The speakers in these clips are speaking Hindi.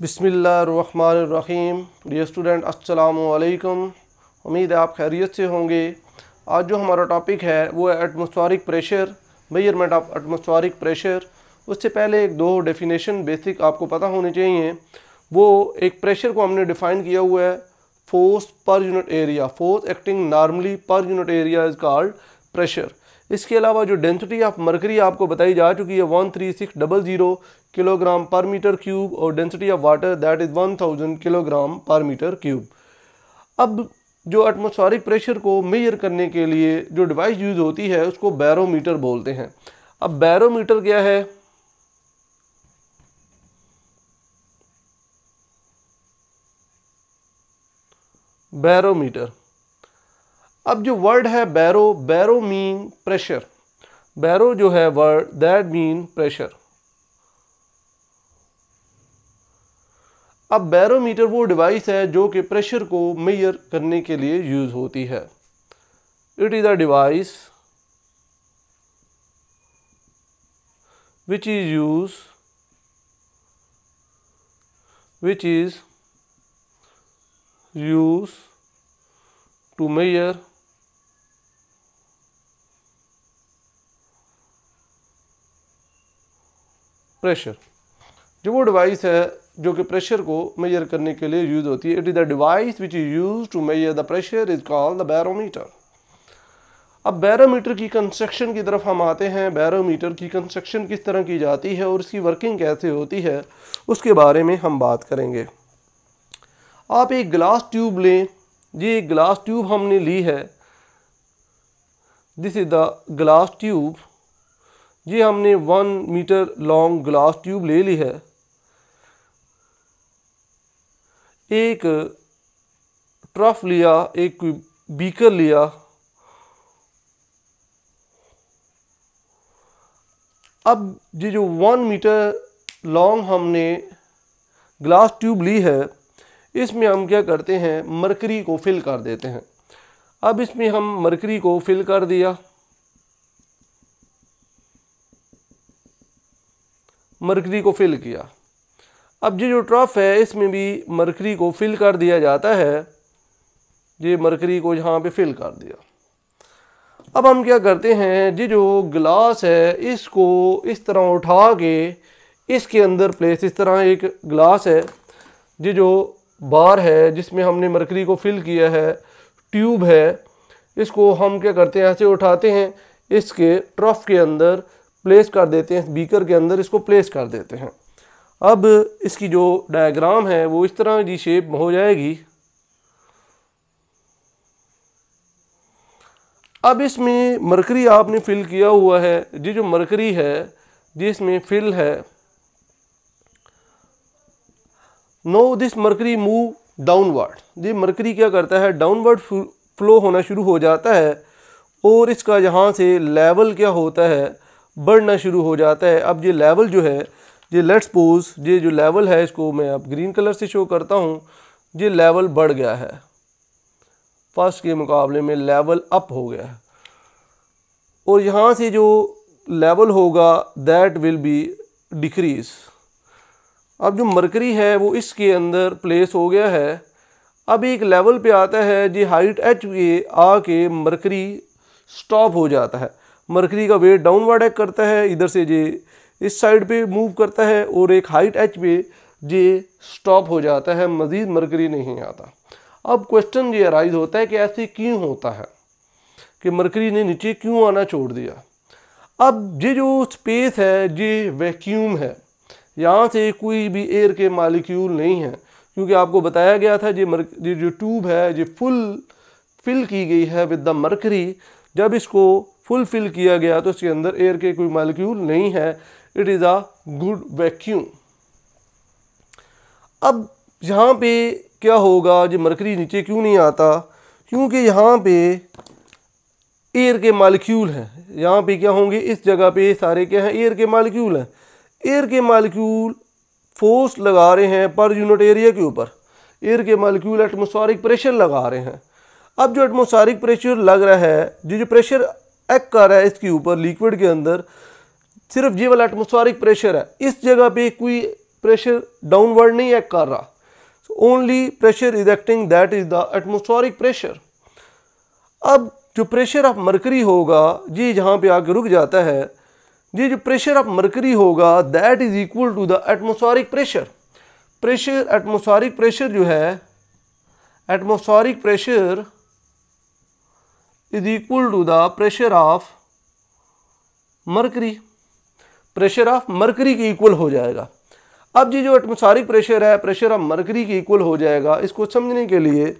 बिसमीम डियर स्टूडेंट अस्सलाम उम्मीद है आप खैरियत से होंगे। आज जो हमारा टॉपिक है, वो है atmospheric pressure measurement of atmospheric pressure उससे पहले एक दो डेफिनेशन बेसिक आपको पता होने चाहिए। वो एक प्रेशर को हमने डिफ़ाइन किया हुआ है force per unit area force acting normally per unit area is called pressure इसके अलावा जो डेंसिटी ऑफ़ मरकरी आपको बताई जा चुकी है one three six double zero kilogram per metre cube और density of water that is one thousand kilogram per metre cube अब जो एटमोस्फारिक प्रेशर को मेजर करने के लिए जो डिवाइस यूज़ होती है, उसको बैरोमीटर बोलते हैं। अब बैरोमीटर क्या है? बैरोमीटर अब जो वर्ड है baro baro mean pressure baro जो है वर्ड दैट मीन प्रेशर अब बैरोमीटर वो डिवाइस है जो कि प्रेशर को मेयर करने के लिए यूज़ होती है. It is a device which is use which is use to measure pressure. जो वो डिवाइस है, जो कि प्रेशर को मेजर करने के लिए यूज़ होती है it is the device which is use to measure the pressure is called the barometer अब बैरोमीटर की कंस्ट्रक्शन की तरफ़ हम आते हैं। बैरोमीटर की कंस्ट्रक्शन किस तरह की जाती है और इसकी वर्किंग कैसे होती है, उसके बारे में हम बात करेंगे। आप एक ग्लास ट्यूब लें। ये एक ग्लास ट्यूब हमने ली है। This is the glass tube ये हमने one metre long glass tube ले ली है। एक ट्रफ लिया, एक बीकर लिया। अब ये जो वन मीटर लॉन्ग हमने ग्लास ट्यूब ली है, इसमें हम क्या करते हैं? मरकरी को फिल कर देते हैं। अब इसमें हम मरकरी को फिल कर दिया। मरकरी को फिल किया। अब ये जो ट्रफ है, इसमें भी मरकरी को फिल कर दिया जाता है। ये मरकरी को यहाँ पे फिल कर दिया। अब हम क्या करते हैं, ये जो गिलास है, इसको इस तरह उठा के इसके अंदर प्लेस इस तरह एक गिलास है। ये जो बार है, जिसमें हमने मरकरी को फिल किया है ट्यूब है, इसको हम क्या करते हैं, ऐसे उठाते हैं, इसके ट्रफ के अंदर प्लेस कर देते हैं बीकर के अंदर इसको प्लेस कर देते हैं। अब इसकी जो डायग्राम है, वो इस तरह की शेप हो जाएगी। अब इसमें मरकरी आपने फिल किया हुआ है। ये जो मरकरी है जिसमें फिल है। No this mercury move downward ये मरकरी क्या करता है? डाउनवर्ड फ्लो होना शुरू हो जाता है और इसका यहाँ से लेवल क्या होता है? बढ़ना शुरू हो जाता है। अब ये लेवल जो है, ये लेट्स पोज ये जो लेवल है, इसको मैं अब ग्रीन कलर से शो करता हूँ, ये लेवल बढ़ गया है। फ़र्स्ट के मुकाबले में लेवल अप हो गया है। और यहाँ से जो लेवल होगा दैट विल बी डिक्रीज अब जो मरकरी है, वो इसके अंदर प्लेस हो गया है। अब एक लेवल पे आता है जी हाइट एच पे आके मरकरी स्टॉप हो जाता है। मरकरी का वेट डाउनवर्ड एक्ट करता है, इधर से जे इस साइड पे मूव करता है और एक हाइट एच पे जे स्टॉप हो जाता है, मज़ीद मरकरी नहीं आता। अब क्वेश्चन ये अराइज होता है कि ऐसे क्यों होता है कि मरकरी ने नीचे क्यों आना छोड़ दिया? अब ये जो स्पेस है, ये वैक्यूम है, यहाँ से कोई भी एयर के मालिक्यूल नहीं है, क्योंकि आपको बताया गया था ये मर, ये जो ट्यूब है, ये फुल फिल की गई है विद द मरकरी जब इसको फुल फिल किया गया तो इसके अंदर एयर के कोई मालिक्यूल नहीं है। It is a good vacuum अब यहाँ पे क्या होगा? जो मरकरी नीचे क्यों नहीं आता? क्योंकि यहाँ पे एयर के मालिक्यूल हैं। यहाँ पे क्या होंगे? इस जगह पे सारे क्या हैं? एयर के मालिक्यूल हैं। एयर के मालिक्यूल फोर्स लगा रहे हैं पर यूनिट एरिया के ऊपर। एयर के मालिक्यूल एटमोस्फारिक प्रेशर लगा रहे हैं। अब जो एटमोस्फारिक प्रेशर लग रहा है, जो जो प्रेशर एक्ट कर रहा है, इसके ऊपर लिक्विड के अंदर सिर्फ़ ये वाला एटमोस्फारिक प्रेशर है। इस जगह पे कोई प्रेशर डाउनवर्ड नहीं एक्ट कर रहा। Only pressure is acting that is the atmospheric pressure अब जो प्रेशर ऑफ़ मरकरी होगा, जी जहाँ पे आके रुक जाता है, जी जो प्रेशर ऑफ़ मरकरी होगा that is equal to the atmospheric pressure pressure atmospheric pressure जो है atmospheric pressure is equal to the pressure of mercury pressure of mercury के इक्वल हो जाएगा। अब जी जो एटमोसारिक प्रेशर है प्रेशर ऑफ़ मरकरी के इक्वल हो जाएगा। इसको समझने के लिए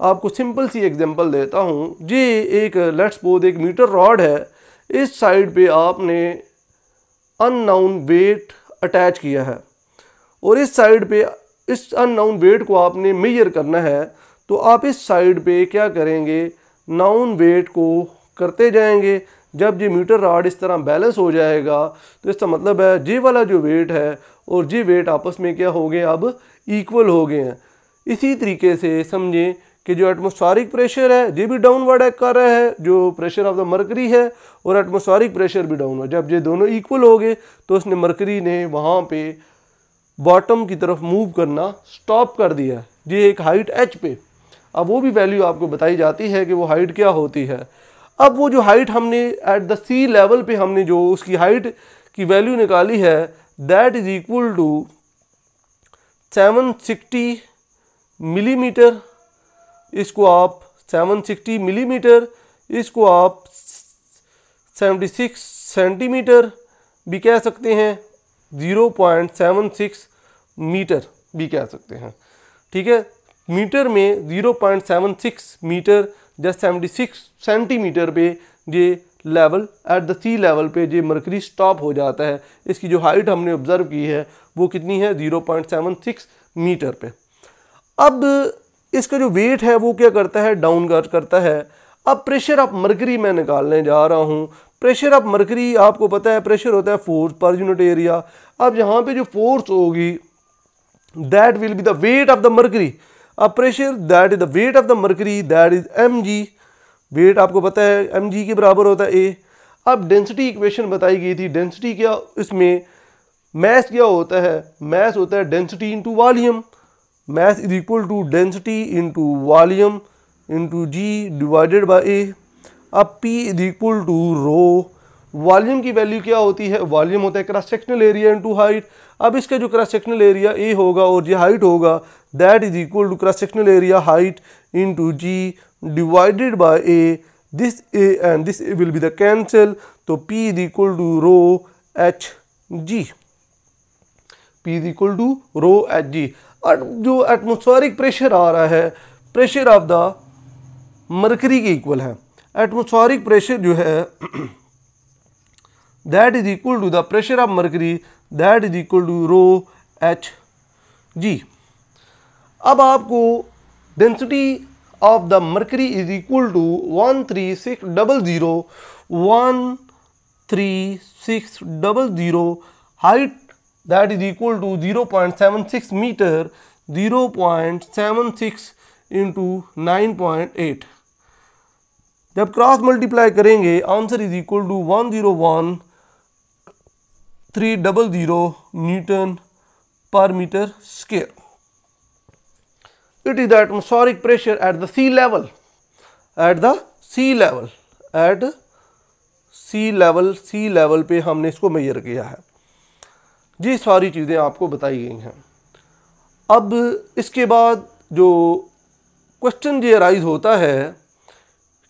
आपको सिंपल सी एग्जांपल देता हूँ। जी, एक लेट्स बोध एक मीटर रॉड है। इस साइड पे आपने अननाउन वेट अटैच किया है। और इस साइड पे, इस अननाउन वेट को आपने मेजर करना है। तो आप इस साइड पे क्या करेंगे? नाउन वेट को करते जाएँगे। जब ये मीटर राड इस तरह बैलेंस हो जाएगा तो इसका मतलब है जी वाला जो वेट है और जी वेट आपस में क्या हो गए, अब इक्वल हो गए हैं। इसी तरीके से समझें कि जो एटमोस्फारिक प्रेशर है ये भी डाउनवर्ड एक्ट कर रहा है, जो प्रेशर ऑफ़ द मरकरी है, और एटमोस्फारिक प्रेशर भी डाउनवर्ड जब ये दोनों इक्वल हो गए तो उसने मरकरी ने वहाँ पे बॉटम की तरफ़ मूव करना स्टॉप कर दिया। ये एक हाइट एच पे। अब वो भी वैल्यू आपको बताई जाती है कि वो हाइट क्या होती है। अब वो जो हाइट हमने एट द सी लेवल पे हमने जो उसकी हाइट की वैल्यू निकाली है that is equal to 760 millimetre इसको आप 760 मिलीमीटर इसको आप 76 सेंटीमीटर भी कह सकते हैं 0.76 मीटर भी कह सकते हैं। ठीक है? मीटर में 0.76 मीटर या 76 सेंटीमीटर पे ये level at the sea level पे ये मरकरी स्टॉप हो जाता है। इसकी जो हाइट हमने ऑब्ज़र्व की है, वो कितनी है? 0.76 मीटर पे। अब इसका जो वेट है, वो क्या करता है? डाउन करता है। अब प्रेशर ऑफ़ मरकरी मैं निकालने जा रहा हूँ। प्रेशर ऑफ़ मरकरी आपको पता है प्रेशर होता है फोर्स पर यूनिट एरिया अब यहाँ पे जो फोर्स होगी that will be the weight of the mercury pressure that is the weight of the mercury that is M G weight आपको पता है जी के बराबर होता है ए अब डेंसिटी इक्वेशन बताई गई थी डेंसिटी क्या, इसमें मैस क्या होता है? मैस होता है density into volume mass is equal to density into volume into G divided by A अब P is equal to rho volume की वैल्यू क्या होती है? वॉल्यूम होता है cross sectional area into height अब इसका जो क्रॉस सेक्शनल एरिया ए होगा और ये हाइट होगा that is equal to cross sectional area height into G divided by A this A and this will be the cancel तो P is equal to rho H G P is equal to rho H G और जो एटमोस्फेरिक प्रेशर आ रहा है प्रेशर ऑफ़ द मरकरी के इक्वल है. एटमोस्फेरिक प्रेशर जो है that is equal to the pressure of mercury that is equal to rho H G अब आपको density of the mercury is equal to one three six double zero one three six double zero height that is equal to zero point seven six metre zero point seven six into nine point eight जब क्रॉस मल्टीप्लाई करेंगे answer is equal to one zero one three double zero newton per metre square it is the atmospheric pressure at the sea level, at the sea level, at sea level sea level पे हमने इसको मेजर किया है। जी सारी चीज़ें आपको बताई गई हैं। अब इसके बाद जो क्वेश्चन ये राइज होता है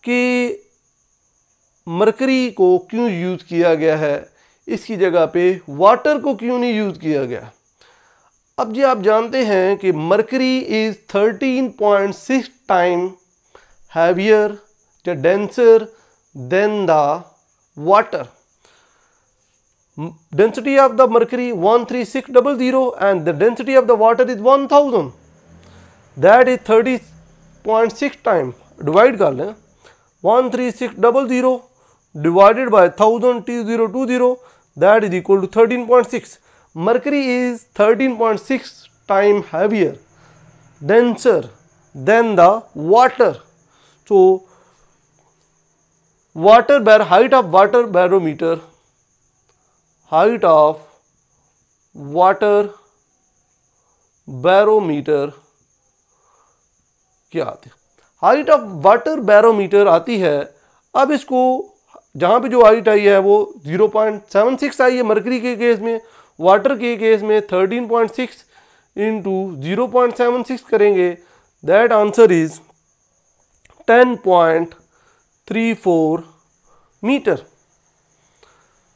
कि मरकरी को क्यों यूज़ किया गया है? इसकी जगह पे वाटर को क्यों नहीं यूज़ किया गया? अब जी आप जानते हैं कि mercury is 13.6 point six time heavier या denser than the water density of the mercury one three six double zero and the density of the water is one thousand that is thirty point six time divide कर लें. One three six double zero divided by thousand two zero two zero that is equal to thirteen point six mercury is 13.6 time heavier denser than the water so water bar height of water barometer height of water barometer क्या आती है हाइट ऑफ़ वाटर बैरोमीटर आती है अब इसको जहाँ पे जो हाइट आई है वो 0.76 आई है मरकरी के केस में वाटर के केस में 13.6 point six into zero point seven six करेंगे that answer is 10.34 metre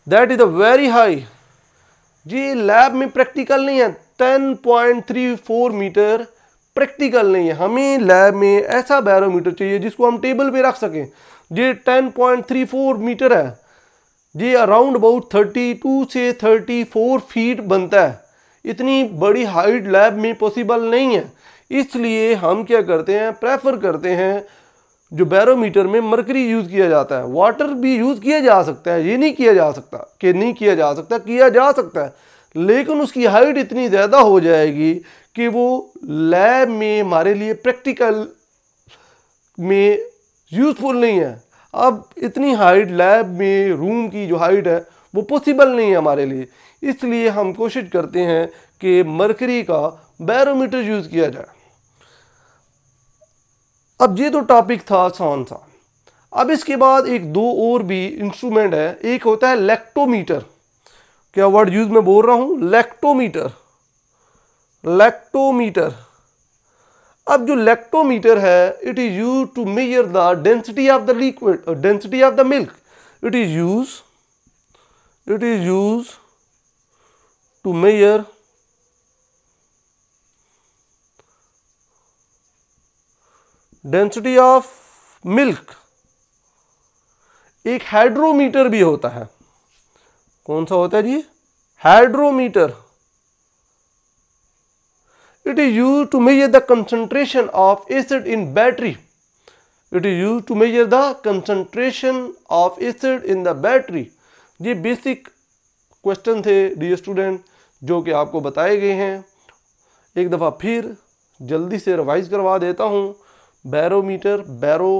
that is a very high ji lab में प्रैक्टिकल नहीं है. 10.34 मीटर प्रैक्टिकल नहीं है. हमें लैब में ऐसा बैरोमीटर चाहिए जिसको हम टेबल पे रख सकें. ये 10.34 मीटर है. ये अराउंड अबाउट 32 से 34 फीट बनता है। इतनी बड़ी हाइट लैब में पॉसिबल नहीं है। इसलिए हम क्या करते हैं प्रेफर करते हैं जो बैरोमीटर में मरकरी यूज़ किया जाता है। वाटर भी यूज़ किया जा सकता है, ये नहीं किया जा सकता कि नहीं किया जा सकता, किया जा सकता है। लेकिन उसकी हाइट इतनी ज़्यादा हो जाएगी कि वो लैब में हमारे लिए प्रैक्टिकल में यूज़फुल नहीं है। अब इतनी हाइट लैब में रूम की जो हाइट है, वो पॉसिबल नहीं है हमारे लिए। इसलिए हम कोशिश करते हैं कि मरकरी का बैरोमीटर यूज़ किया जाए। अब ये तो टॉपिक था आसान सा। अब इसके बाद एक दो और भी इंस्ट्रूमेंट है। एक होता है लेक्टोमीटर क्या वर्ड यूज़ में बोल रहा हूँ? लेक्टोमीटर लेक्टोमीटर अब जो लेक्टोमीटर है it is use to measure the density of the liquid density of the milk it is use it is use to measure density of milk एक हाइड्रोमीटर भी होता है। कौन सा होता है जी? Hydrometer it is used to measure the concentration of acid in battery. It is used to measure the concentration of acid in the battery. ये बेसिक क्वेश्चन थे डी स्टूडेंट जो कि आपको बताए गए हैं। एक दफ़ा फिर जल्दी से रिवाइज करवा देता हूँ। बैरोमीटर बैरो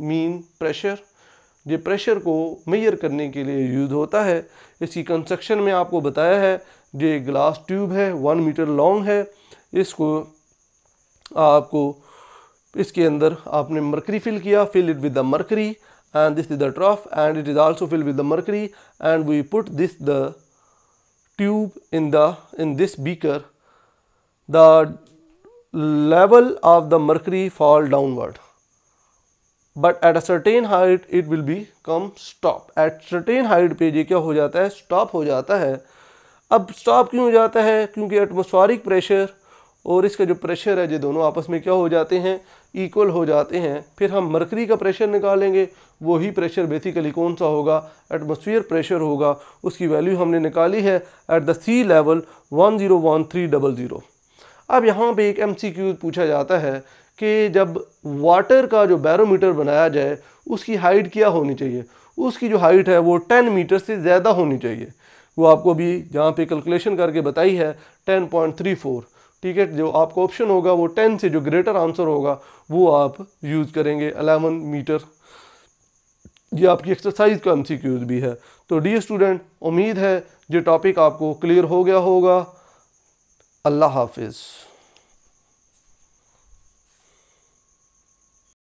मीन प्रेशर ये प्रेशर को मेजर करने के लिए यूज़ होता है। इसकी कंस्ट्रक्शन में आपको बताया है ये ग्लास ट्यूब है वन मीटर लॉन्ग है। इसको आपको इसके अंदर आपने मरकरी फिल किया fill it with the mercury and this is the trough and it is also fill with the mercury and we put this the tube in the in this beaker the level of the mercury fall downward. But at a certain height, it will be come stop. At certain height पे ये क्या हो जाता है? Stop हो जाता है। अब stop क्यों हो जाता है? क्योंकि atmospheric pressure और इसका जो प्रेशर है, ये दोनों आपस में क्या हो जाते हैं? इक्वल हो जाते हैं। फिर हम मरकरी का प्रेशर निकालेंगे। वही प्रेशर बेसिकली कौन सा होगा? एटमोसफियर प्रेशर होगा। उसकी वैल्यू हमने निकाली है at the sea level one zero one three double zero अब यहाँ पे एक एम सी क्यू पूछा जाता है कि जब वाटर का जो बैरोमीटर बनाया जाए, उसकी हाइट क्या होनी चाहिए? उसकी जो हाइट है, वो टेन मीटर से ज़्यादा होनी चाहिए। वो आपको अभी जहाँ पे कैलकुलेशन करके बताई है टेन पॉइंट थ्री फोर ठीक है, जो आपका ऑप्शन होगा, वो टेन से जो ग्रेटर आंसर होगा, वो आप यूज़ करेंगे अलेवन मीटर ये आपकी एक्सरसाइज का एम भी है. तो डी स्टूडेंट उम्मीद है ये टॉपिक आपको क्लियर हो गया होगा. अल्लाह हाफिज़.